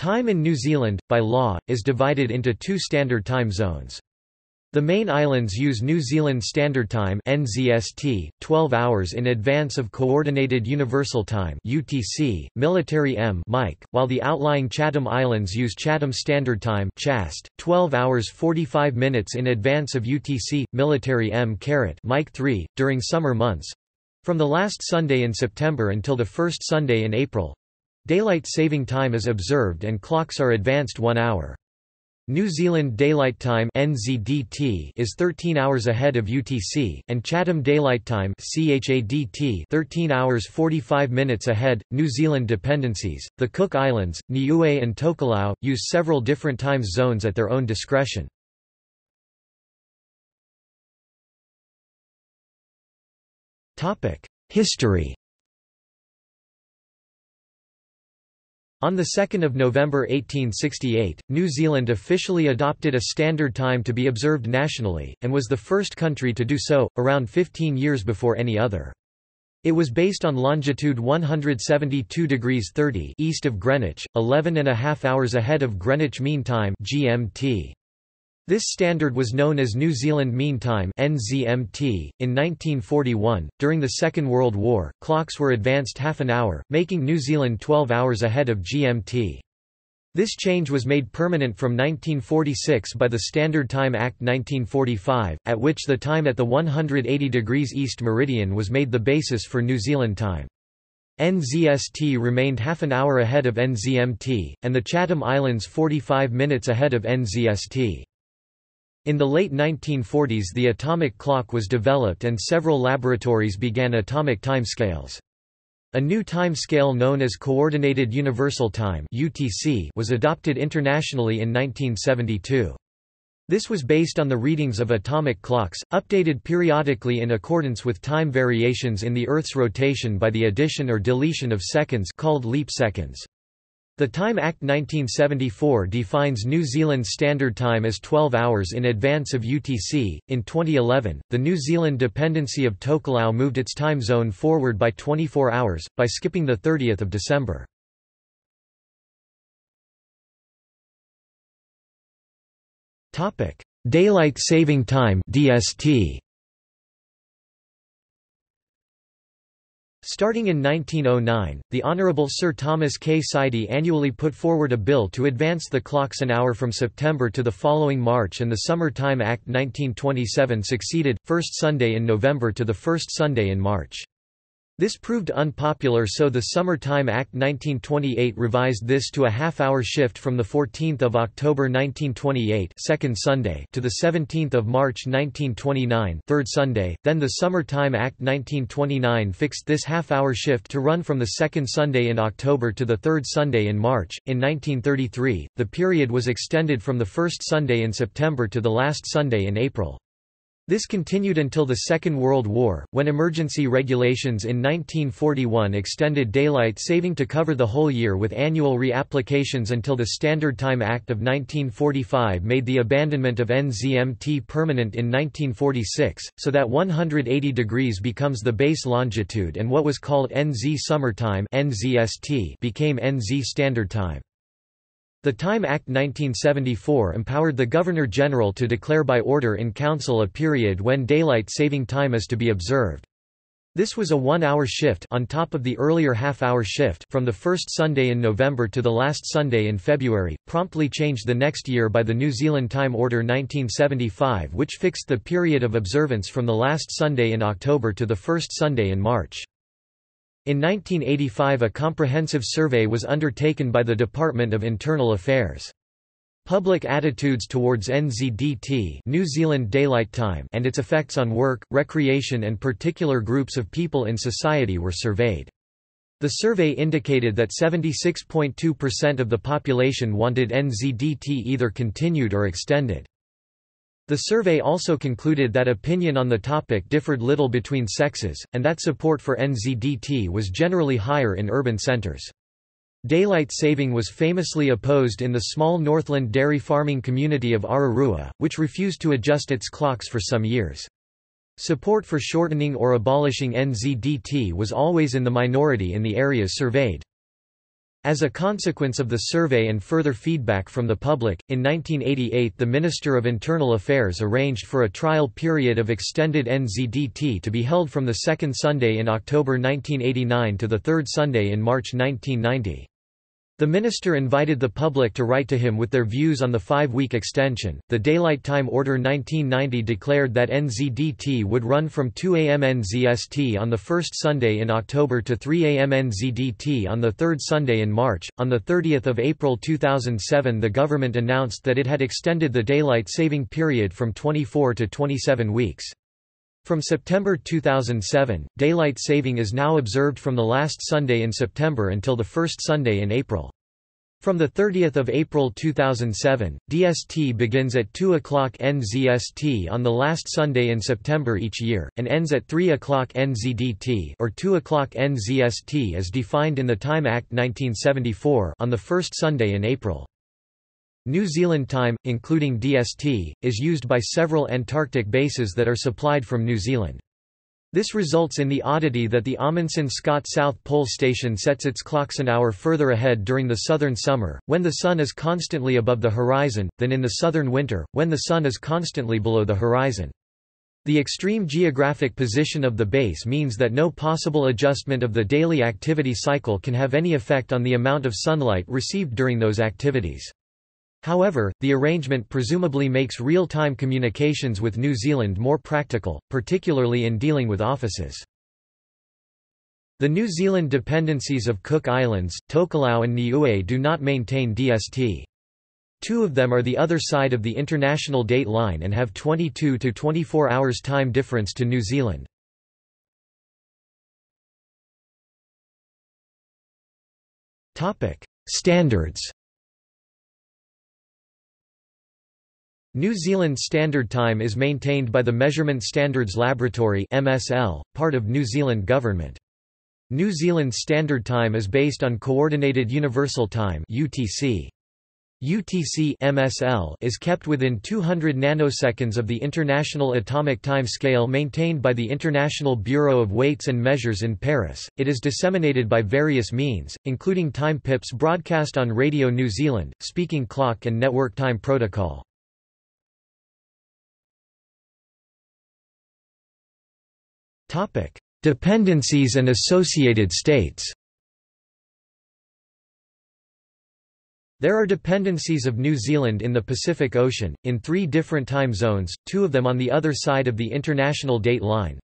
Time in New Zealand, by law, is divided into two standard time zones. The main islands use New Zealand Standard Time (NZST), 12 hours in advance of Coordinated Universal Time (UTC), Military M (Mike), while the outlying Chatham Islands use Chatham Standard Time (CHAST), 12 hours 45 minutes in advance of UTC, Military M (Mike 3). During summer months, from the last Sunday in September until the first Sunday in April, daylight saving time is observed and clocks are advanced one hour. New Zealand Daylight Time (NZDT) is 13 hours ahead of UTC, and Chatham Daylight Time (CHADT) 13 hours 45 minutes ahead. New Zealand dependencies, the Cook Islands, Niue and Tokelau, use several different time zones at their own discretion. History. On 2 November 1868, New Zealand officially adopted a standard time to be observed nationally, and was the first country to do so, around 15 years before any other. It was based on longitude 172 degrees 30 east of Greenwich, 11 and a half hours ahead of Greenwich Mean Time GMT. This standard was known as New Zealand Mean Time (NZMT). In 1941, during the Second World War, clocks were advanced half an hour, making New Zealand 12 hours ahead of GMT. This change was made permanent from 1946 by the Standard Time Act 1945, at which the time at the 180 degrees east meridian was made the basis for New Zealand time. NZST remained half an hour ahead of NZMT, and the Chatham Islands 45 minutes ahead of NZST. In the late 1940s the atomic clock was developed and several laboratories began atomic timescales. A new time scale known as Coordinated Universal Time was adopted internationally in 1972. This was based on the readings of atomic clocks, updated periodically in accordance with time variations in the Earth's rotation by the addition or deletion of seconds called leap seconds. The Time Act 1974 defines New Zealand Standard Time as 12 hours in advance of UTC. In 2011, the New Zealand dependency of Tokelau moved its time zone forward by 24 hours, by skipping the 30th of December. Daylight Saving Time DST Starting in 1909, the Honourable Sir Thomas K. Sidey annually put forward a bill to advance the clocks an hour from September to the following March and the Summer Time Act 1927 succeeded, first Sunday in November to the first Sunday in March. This proved unpopular so the Summer Time Act 1928 revised this to a half-hour shift from 14 October 1928 second Sunday to 17 March 1929 third Sunday, then the Summer Time Act 1929 fixed this half-hour shift to run from the second Sunday in October to the third Sunday in March. In 1933, the period was extended from the first Sunday in September to the last Sunday in April. This continued until the Second World War, when emergency regulations in 1941 extended daylight saving to cover the whole year with annual reapplications until the Standard Time Act of 1945 made the abandonment of NZMT permanent in 1946, so that 180 degrees becomes the base longitude and what was called NZ Summer Time became NZ Standard Time. The Time Act 1974 empowered the Governor-General to declare by order in Council a period when daylight saving time is to be observed. This was a one-hour shift on top of the earlier half-hour shift from the first Sunday in November to the last Sunday in February, promptly changed the next year by the New Zealand Time Order 1975 which fixed the period of observance from the last Sunday in October to the first Sunday in March. In 1985 a comprehensive survey was undertaken by the Department of Internal Affairs. Public attitudes towards NZDT New Zealand Daylight Time and its effects on work, recreation and particular groups of people in society were surveyed. The survey indicated that 76.2% of the population wanted NZDT either continued or extended. The survey also concluded that opinion on the topic differed little between sexes, and that support for NZDT was generally higher in urban centres. Daylight saving was famously opposed in the small Northland dairy farming community of Ararua, which refused to adjust its clocks for some years. Support for shortening or abolishing NZDT was always in the minority in the areas surveyed. As a consequence of the survey and further feedback from the public, in 1988 the Minister of Internal Affairs arranged for a trial period of extended NZDT to be held from the second Sunday in October 1989 to the third Sunday in March 1990. The minister invited the public to write to him with their views on the five-week extension. The Daylight Time Order 1990 declared that NZDT would run from 2 a.m. NZST on the first Sunday in October to 3 a.m. NZDT on the third Sunday in March. On the 30th of April 2007, the government announced that it had extended the daylight saving period from 24 to 27 weeks. From September 2007, daylight saving is now observed from the last Sunday in September until the first Sunday in April. From 30 April 2007, DST begins at 2 o'clock NZST on the last Sunday in September each year, and ends at 3 o'clock NZDT or 2 o'clock NZST as defined in the Time Act 1974 on the first Sunday in April. New Zealand time, including DST, is used by several Antarctic bases that are supplied from New Zealand. This results in the oddity that the Amundsen Scott South Pole Station sets its clocks an hour further ahead during the southern summer, when the sun is constantly above the horizon, than in the southern winter, when the sun is constantly below the horizon. The extreme geographic position of the base means that no possible adjustment of the daily activity cycle can have any effect on the amount of sunlight received during those activities. However, the arrangement presumably makes real-time communications with New Zealand more practical, particularly in dealing with offices. The New Zealand dependencies of Cook Islands, Tokelau and Niue do not maintain DST. Two of them are the other side of the international date line and have 22 to 24 hours time difference to New Zealand. Standards New Zealand Standard Time is maintained by the Measurement Standards Laboratory MSL, part of New Zealand Government. New Zealand Standard Time is based on Coordinated Universal Time UTC. UTC MSL is kept within 200 nanoseconds of the International Atomic Time Scale maintained by the International Bureau of Weights and Measures in Paris. It is disseminated by various means, including time pips broadcast on Radio New Zealand, speaking clock and network time protocol. Topic: Dependencies and associated states. There are dependencies of New Zealand in the Pacific Ocean, in three different time zones, two of them on the other side of the international date line.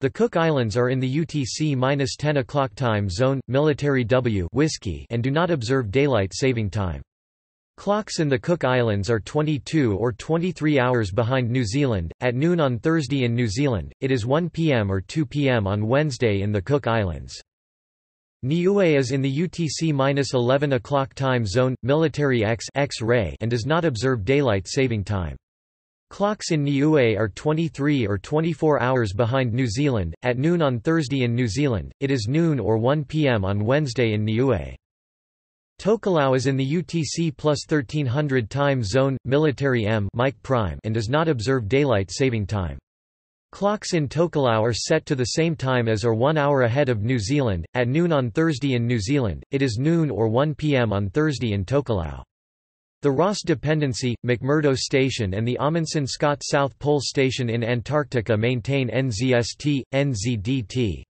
The Cook Islands are in the UTC-10 o'clock time zone, military W whiskey, and do not observe daylight saving time. Clocks in the Cook Islands are 22 or 23 hours behind New Zealand. At noon on Thursday in New Zealand, it is 1 p.m. or 2 p.m. on Wednesday in the Cook Islands. Niue is in the UTC-11 o'clock time zone, military X X-ray and does not observe daylight saving time. Clocks in Niue are 23 or 24 hours behind New Zealand. At noon on Thursday in New Zealand, it is noon or 1 p.m. on Wednesday in Niue. Tokelau is in the UTC plus 1300 time zone, military M Mike Prime and does not observe daylight saving time. Clocks in Tokelau are set to the same time as or one hour ahead of New Zealand. At noon on Thursday in New Zealand, it is noon or 1 p.m. on Thursday in Tokelau. The Ross Dependency, McMurdo Station and the Amundsen Scott South Pole Station in Antarctica maintain NZST, NZDT.